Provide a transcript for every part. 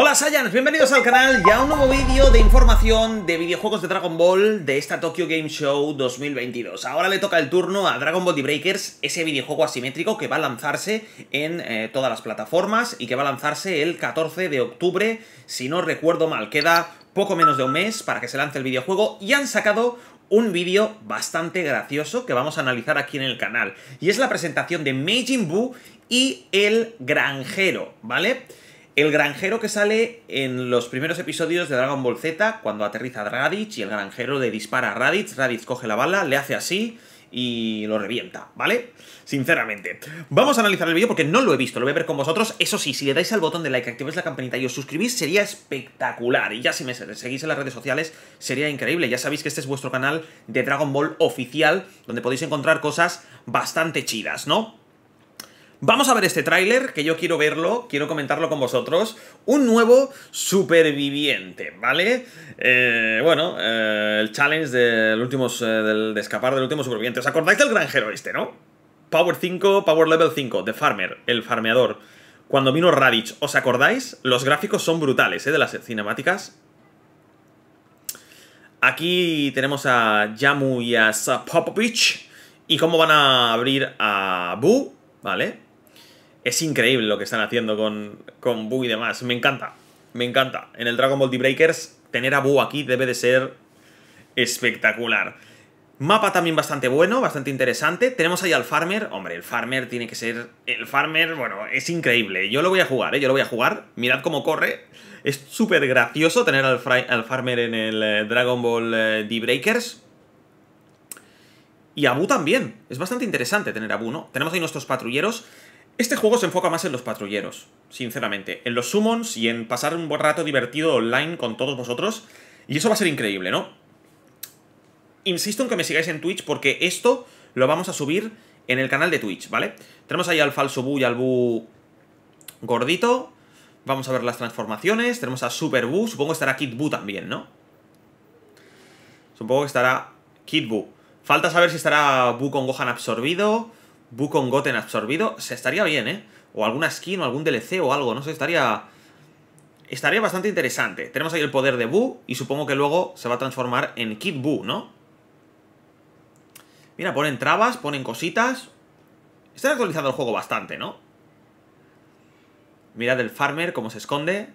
Hola Saiyans, bienvenidos al canal y a un nuevo vídeo de información de videojuegos de Dragon Ball de esta Tokyo Game Show 2022. Ahora le toca el turno a Dragon Ball The Breakers, ese videojuego asimétrico que va a lanzarse en eh, todas las plataformas y que va a lanzarse el 14 de octubre, si no recuerdo mal. Queda poco menos de un mes para que se lance el videojuego y han sacado un vídeo bastante gracioso que vamos a analizar aquí en el canal. Y es la presentación de Meijin Buu y el granjero, ¿vale? vale el granjero que sale en los primeros episodios de Dragon Ball Z, cuando aterriza Raditz y el granjero le dispara a Raditz, Raditz coge la bala, le hace así y lo revienta, ¿vale? Sinceramente. Vamos a analizar el vídeo porque no lo he visto, lo voy a ver con vosotros. Eso sí, si le dais al botón de like, activáis la campanita y os suscribís, sería espectacular. Y ya si me seguís en las redes sociales, sería increíble. Ya sabéis que este es vuestro canal de Dragon Ball oficial, donde podéis encontrar cosas bastante chidas, ¿no? Vamos a ver este tráiler, que yo quiero verlo, quiero comentarlo con vosotros. Un nuevo superviviente, ¿vale? Eh, bueno, eh, el challenge del último, eh, del, de escapar del último superviviente. ¿Os acordáis del granjero este, no? Power 5, Power Level 5, The Farmer, el farmeador. Cuando vino Raditz, ¿os acordáis? Los gráficos son brutales, ¿eh? De las cinemáticas. Aquí tenemos a Yamu y a Popovich. Y cómo van a abrir a Boo, ¿vale? Es increíble lo que están haciendo con, con Buu y demás. Me encanta. Me encanta. En el Dragon Ball Breakers, tener a Buu aquí debe de ser espectacular. Mapa también bastante bueno, bastante interesante. Tenemos ahí al Farmer. Hombre, el Farmer tiene que ser... El Farmer, bueno, es increíble. Yo lo voy a jugar, ¿eh? Yo lo voy a jugar. Mirad cómo corre. Es súper gracioso tener al, al, Farmer en el eh, Dragon Ball eh, D-Breakers. Y a Buu también. Es bastante interesante tener a Buu, ¿no? Tenemos ahí nuestros patrulleros. Este juego se enfoca más en los patrulleros, sinceramente. En los summons y en pasar un buen rato divertido online con todos vosotros. Y eso va a ser increíble, ¿no? Insisto en que me sigáis en Twitch porque esto lo vamos a subir en el canal de Twitch, ¿vale? Tenemos ahí al falso Bu y al Bu gordito. Vamos a ver las transformaciones. Tenemos a Super Bu. Supongo que estará Kid Bu también, ¿no? Supongo que estará Kid Bu. Falta saber si estará Bu con Gohan absorbido Bu con Goten absorbido, se estaría bien, ¿eh? O alguna skin o algún DLC o algo, no sé, estaría... Estaría bastante interesante. Tenemos ahí el poder de Bu y supongo que luego se va a transformar en Kid Bu, ¿no? Mira, ponen trabas, ponen cositas. Están actualizando el juego bastante, ¿no? Mirad el farmer, cómo se esconde.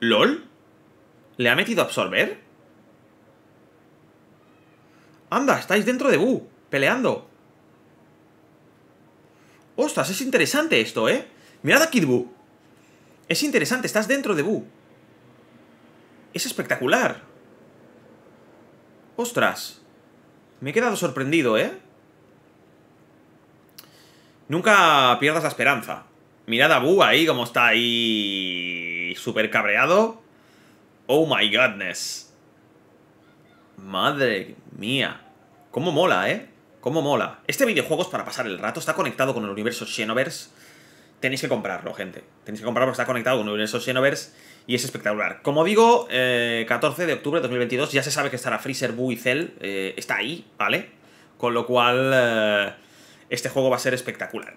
¿LOL? ¿Le ha metido a absorber? Anda, estáis dentro de Bu, peleando. ¡Ostras! Es interesante esto, ¿eh? Mirad a Kid Buu. Es interesante, estás dentro de Buu. Es espectacular. ¡Ostras! Me he quedado sorprendido, ¿eh? Nunca pierdas la esperanza. Mirad a Buu ahí, como está ahí... Súper cabreado. Oh my godness. Madre mía. Cómo mola, ¿eh? ¿Cómo mola? Este videojuego es para pasar el rato, está conectado con el universo Xenoverse. Tenéis que comprarlo, gente. Tenéis que comprarlo porque está conectado con el universo Xenoverse y es espectacular. Como digo, 14 eh, de octubre de 2022, ya se sabe que estará Freezer, Buu y Cell. Eh, está ahí, ¿vale? Con lo cual, eh, este juego va a ser espectacular.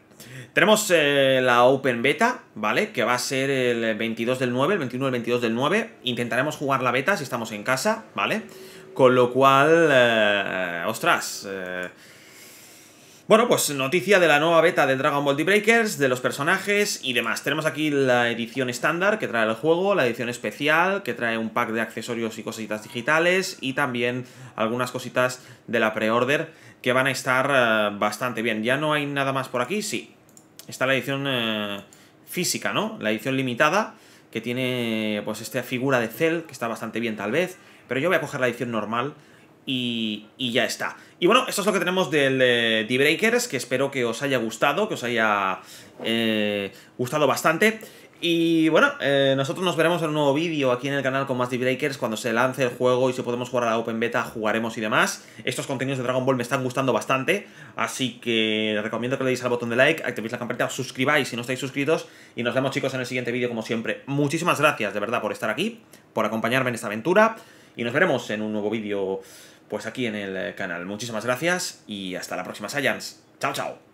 Tenemos la Open Beta, ¿vale? Que va a ser el 22 del 9, el 21 del 22 del 9. Intentaremos jugar la beta si estamos en casa, ¿vale? Con lo cual, ostras... Bueno, pues noticia de la nueva beta de Dragon Ball The Breakers, de los personajes y demás. Tenemos aquí la edición estándar que trae el juego, la edición especial que trae un pack de accesorios y cositas digitales y también algunas cositas de la pre-order que van a estar eh, bastante bien. ¿Ya no hay nada más por aquí? Sí. Está la edición eh, física, ¿no? La edición limitada que tiene pues esta figura de Cell que está bastante bien tal vez. Pero yo voy a coger la edición normal y, ya está. Y bueno, esto es lo que tenemos del eh, D-Breakers, que espero que os haya gustado, que os haya eh, gustado bastante. Y bueno, eh, nosotros nos veremos en un nuevo vídeo aquí en el canal con más D-Breakers cuando se lance el juego y si podemos jugar a la Open Beta jugaremos y demás. Estos contenidos de Dragon Ball me están gustando bastante, así que recomiendo que le deis al botón de like, activéis la campanita, suscribáis si no estáis suscritos y nos vemos chicos en el siguiente vídeo como siempre. Muchísimas gracias de verdad por estar aquí, por acompañarme en esta aventura y nos veremos en un nuevo vídeo pues aquí en el canal. Muchísimas gracias y hasta la próxima, Science. Chao, chao.